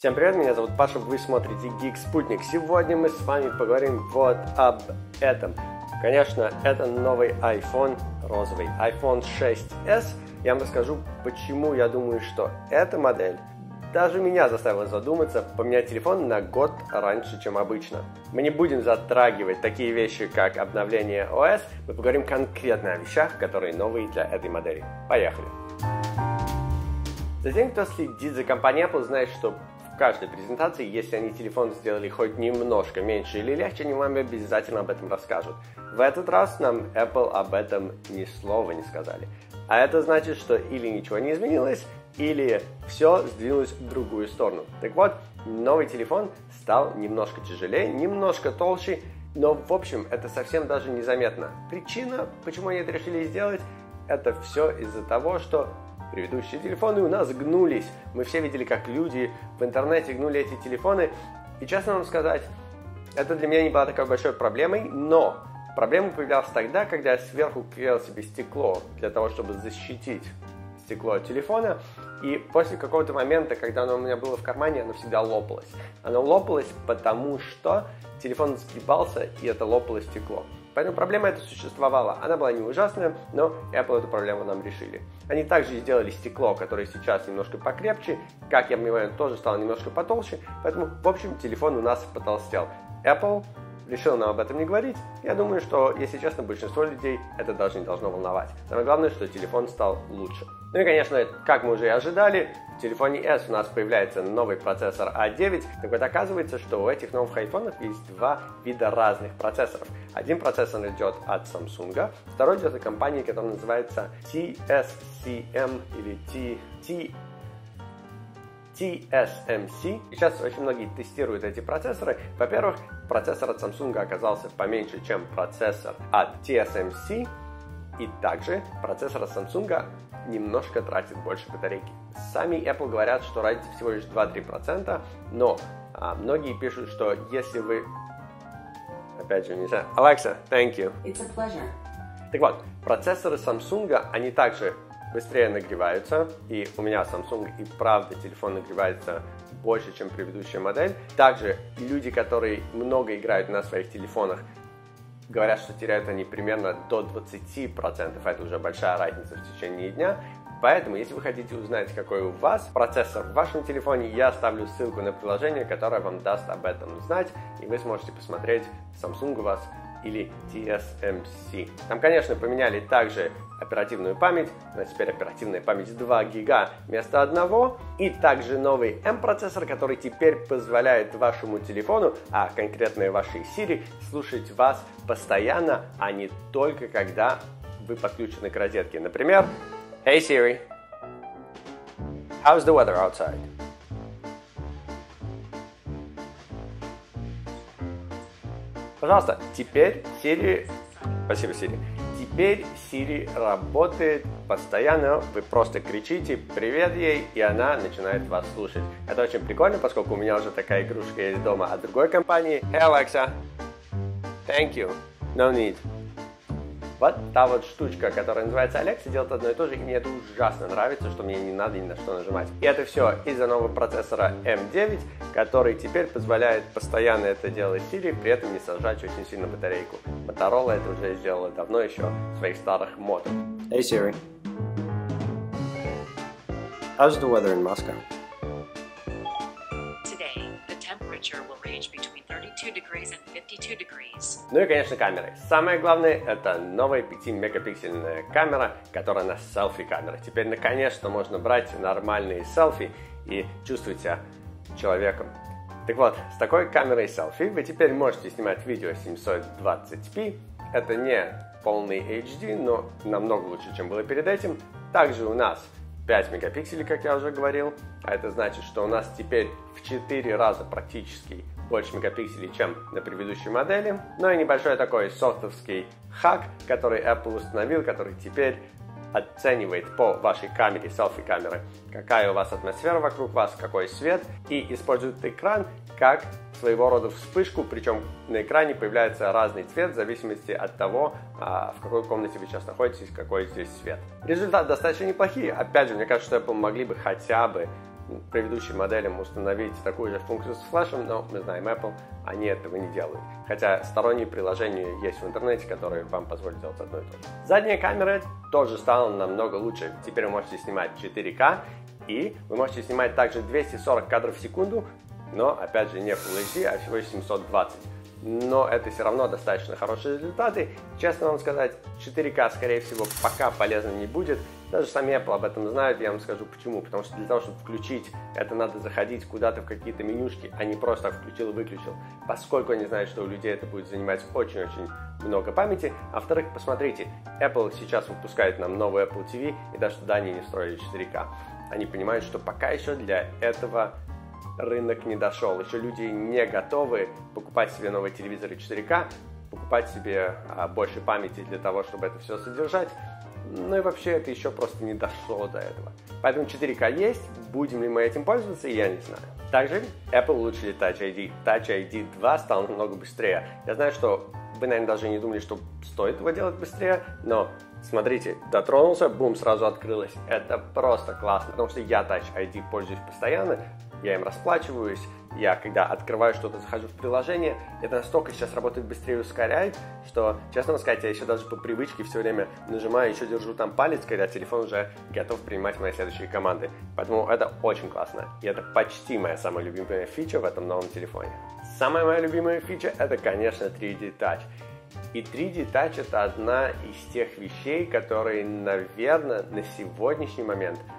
Всем привет, меня зовут Паша, вы смотрите Geek Спутник. Сегодня мы с вами поговорим вот об этом. Конечно, это новый iPhone, розовый iPhone 6s. Я вам расскажу, почему я думаю, что эта модель даже меня заставила задуматься поменять телефон на год раньше, чем обычно. Мы не будем затрагивать такие вещи, как обновление OS, мы поговорим конкретно о вещах, которые новые для этой модели. Поехали! За тем, кто следит за компанией Apple, знает, что каждой презентации, если они телефон сделали хоть немножко меньше или легче, они вам обязательно об этом расскажут. В этот раз нам Apple об этом ни слова не сказали. А это значит, что или ничего не изменилось, или все сдвинулось в другую сторону. Так вот, новый телефон стал немножко тяжелее, немножко толще, но в общем это совсем даже незаметно. Причина, почему они это решили сделать, это все из-за того, что Предыдущие телефоны у нас гнулись. Мы все видели, как люди в интернете гнули эти телефоны. И честно вам сказать, это для меня не было такой большой проблемой, но проблема появлялась тогда, когда я сверху клеил себе стекло для того, чтобы защитить стекло от телефона. И после какого-то момента, когда оно у меня было в кармане, оно всегда лопалось. Оно лопалось, потому что телефон сгибался, и это лопалось стекло. Поэтому проблема эта существовала. Она была не ужасная, но Apple эту проблему нам решили. Они также сделали стекло, которое сейчас немножко покрепче, как я понимаю, тоже стало немножко потолще, поэтому, в общем, телефон у нас потолстел. Apple решил нам об этом не говорить. Я думаю, что, если честно, большинство людей это даже не должно волновать. Самое главное, что телефон стал лучше. Ну и, конечно, как мы уже и ожидали, телефоне S у нас появляется новый процессор A9. А так вот, оказывается, что у этих новых айфонов есть два вида разных процессоров. Один процессор идет от Samsung, второй идет от компании, которая называется TSCM или T, T TSMC. Сейчас очень многие тестируют эти процессоры. Во-первых, процессор от Samsung оказался поменьше, чем процессор от TSMC. И также процессор от Samsung немножко тратит больше батарейки. Сами Apple говорят, что разница всего лишь 2-3%, но а, многие пишут, что если вы... Опять же, не знаю. Alexa, thank you. It's a pleasure. Так вот, процессоры Samsung, они также быстрее нагреваются, и у меня Samsung и правда телефон нагревается больше, чем предыдущая модель. Также люди, которые много играют на своих телефонах, говорят, что теряют они примерно до 20%. Это уже большая разница в течение дня. Поэтому, если вы хотите узнать, какой у вас процессор в вашем телефоне, я оставлю ссылку на приложение, которое вам даст об этом знать, и вы сможете посмотреть, Samsung у вас или TSMC. Там, конечно, поменяли также оперативную память, нас теперь оперативная память 2 гига вместо 1, и также новый M-процессор, который теперь позволяет вашему телефону, а конкретно вашей Siri, слушать вас постоянно, а не только когда вы подключены к розетке. Например, Hey Siri, how's the weather outside? Пожалуйста, теперь Siri... Спасибо, Siri. Теперь Siri работает постоянно. Вы просто кричите «Привет» ей, и она начинает вас слушать. Это очень прикольно, поскольку у меня уже такая игрушка есть дома от другой компании. Hey, Alexa. Thank you. No need. Вот та вот штучка, которая называется Alexa, делает одно и то же, и мне это ужасно нравится, что мне не надо ни на что нажимать. И это все из-за нового процессора M9, который теперь позволяет постоянно это делать Siri, при этом не сажать очень сильно батарейку. Motorola это уже сделала давно еще в своих старых модах. Hey Siri. How's the weather in Moscow? Ну и, конечно, камеры. Самое главное, это новая 5-мегапиксельная камера, которая на селфи-камера. Теперь, наконец-то, можно брать нормальные селфи и чувствовать себя человеком. Так вот, с такой камерой селфи вы теперь можете снимать видео 720p. Это не полный HD, но намного лучше, чем было перед этим. Также у нас 5 мегапикселей, как я уже говорил. А это значит, что у нас теперь в 4 раза практически больше мегапикселей, чем на предыдущей модели. Ну и небольшой такой софтовский хак, который Apple установил, который теперь оценивает по вашей камере, селфи-камеры, какая у вас атмосфера вокруг вас, какой свет, и использует экран как своего рода вспышку, причем на экране появляется разный цвет в зависимости от того, а, в какой комнате вы сейчас находитесь, какой здесь свет. Результат достаточно неплохие. Опять же, мне кажется, что Apple могли бы хотя бы предыдущим моделям установить такую же функцию с флешем, но мы знаем Apple, они этого не делают. Хотя сторонние приложения есть в интернете, которые вам позволят делать одно и то же. Задняя камера тоже стала намного лучше. Теперь вы можете снимать 4К, и вы можете снимать также 240 кадров в секунду, но опять же не Full HD, а всего 720 но это все равно достаточно хорошие результаты. Честно вам сказать, 4К, скорее всего, пока полезно не будет. Даже сами Apple об этом знают, я вам скажу почему. Потому что для того, чтобы включить, это надо заходить куда-то в какие-то менюшки, а не просто включил и выключил. Поскольку они знают, что у людей это будет занимать очень-очень много памяти. А во-вторых, посмотрите, Apple сейчас выпускает нам новый Apple TV, и даже туда они не строили 4К. Они понимают, что пока еще для этого рынок не дошел. Еще люди не готовы покупать себе новые телевизоры 4К, покупать себе а, больше памяти для того, чтобы это все содержать. Ну и вообще это еще просто не дошло до этого. Поэтому 4К есть, будем ли мы этим пользоваться, я не знаю. Также Apple улучшили Touch ID. Touch ID 2 стал намного быстрее. Я знаю, что вы, наверное, даже не думали, что стоит его делать быстрее, но смотрите, дотронулся, бум, сразу открылось. Это просто классно, потому что я Touch ID пользуюсь постоянно, я им расплачиваюсь, я когда открываю что-то, захожу в приложение, это настолько сейчас работает быстрее и ускоряет, что, честно сказать, я еще даже по привычке все время нажимаю, еще держу там палец, когда телефон уже готов принимать мои следующие команды. Поэтому это очень классно. И это почти моя самая любимая фича в этом новом телефоне. Самая моя любимая фича это, конечно, 3D Touch. И 3D Touch это одна из тех вещей, которые, наверное, на сегодняшний момент –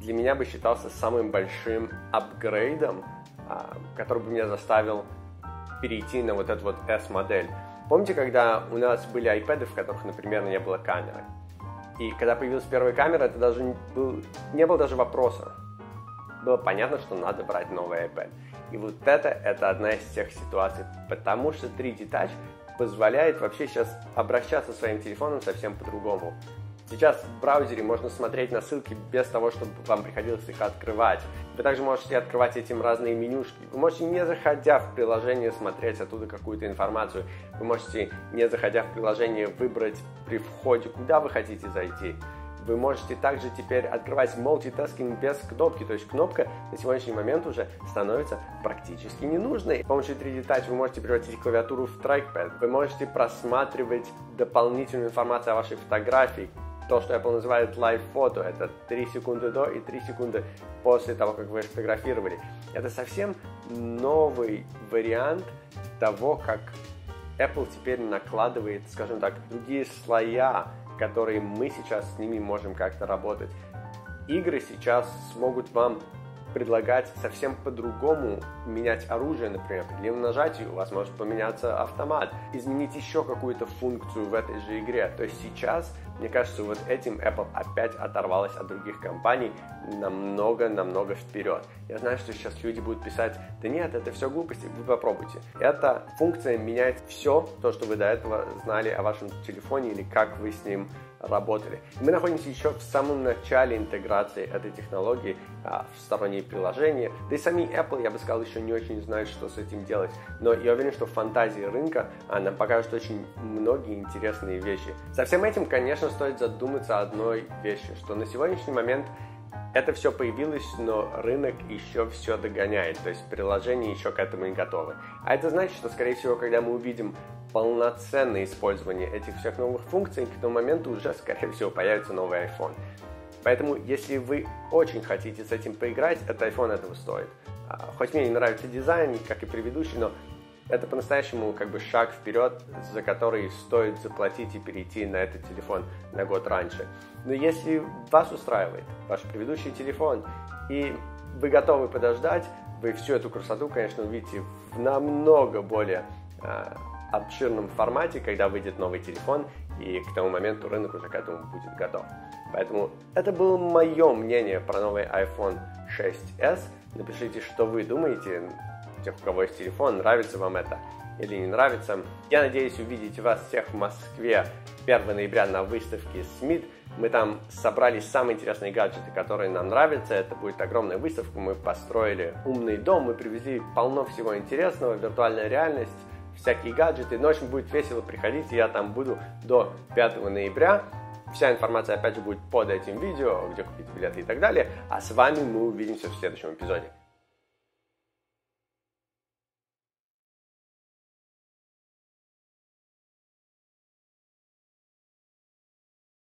для меня бы считался самым большим апгрейдом, а, который бы меня заставил перейти на вот эту вот S-модель. Помните, когда у нас были iPad, в которых, например, не было камеры? И когда появилась первая камера, это даже не, был, не было даже вопроса. Было понятно, что надо брать новый iPad. И вот это, это одна из тех ситуаций, потому что 3D Touch позволяет вообще сейчас обращаться своим телефоном совсем по-другому. Сейчас в браузере можно смотреть на ссылки без того, чтобы вам приходилось их открывать. Вы также можете открывать этим разные менюшки. Вы можете, не заходя в приложение, смотреть оттуда какую-то информацию. Вы можете, не заходя в приложение, выбрать при входе, куда вы хотите зайти. Вы можете также теперь открывать мультитаскинг без кнопки, то есть кнопка на сегодняшний момент уже становится практически ненужной. С помощью 3D Touch вы можете превратить клавиатуру в трекпад, вы можете просматривать дополнительную информацию о вашей фотографии, то, что Apple называет live фото. Это 3 секунды до и 3 секунды после того, как вы сфотографировали. Это совсем новый вариант того, как Apple теперь накладывает, скажем так, другие слоя, которые мы сейчас с ними можем как-то работать. Игры сейчас смогут вам предлагать совсем по-другому менять оружие, например, при нажатии у вас может поменяться автомат, изменить еще какую-то функцию в этой же игре. То есть сейчас, мне кажется, вот этим Apple опять оторвалась от других компаний намного-намного вперед. Я знаю, что сейчас люди будут писать, да нет, это все глупости, вы попробуйте. Эта функция меняет все то, что вы до этого знали о вашем телефоне или как вы с ним работали. Мы находимся еще в самом начале интеграции этой технологии а, в сторонние приложения. Да и сами Apple, я бы сказал, еще не очень знают, что с этим делать. Но я уверен, что фантазии рынка а, нам покажут очень многие интересные вещи. Со всем этим, конечно, стоит задуматься одной вещи, что на сегодняшний момент это все появилось, но рынок еще все догоняет, то есть приложения еще к этому не готовы. А это значит, что, скорее всего, когда мы увидим полноценное использование этих всех новых функций, к тому моменту уже, скорее всего, появится новый iPhone. Поэтому, если вы очень хотите с этим поиграть, этот iPhone этого стоит. А, хоть мне не нравится дизайн, как и предыдущий, но это по-настоящему как бы шаг вперед, за который стоит заплатить и перейти на этот телефон на год раньше. Но если вас устраивает ваш предыдущий телефон, и вы готовы подождать, вы всю эту красоту, конечно, увидите в намного более э, обширном формате, когда выйдет новый телефон, и к тому моменту рынок уже к этому будет готов. Поэтому это было мое мнение про новый iPhone 6s. Напишите, что вы думаете, тех, у кого есть телефон, нравится вам это или не нравится. Я надеюсь увидеть вас всех в Москве 1 ноября на выставке Смит. Мы там собрали самые интересные гаджеты, которые нам нравятся. Это будет огромная выставка. Мы построили умный дом, мы привезли полно всего интересного, виртуальная реальность, всякие гаджеты. Но очень будет весело приходить, я там буду до 5 ноября. Вся информация, опять же, будет под этим видео, где купить билеты и так далее. А с вами мы увидимся в следующем эпизоде.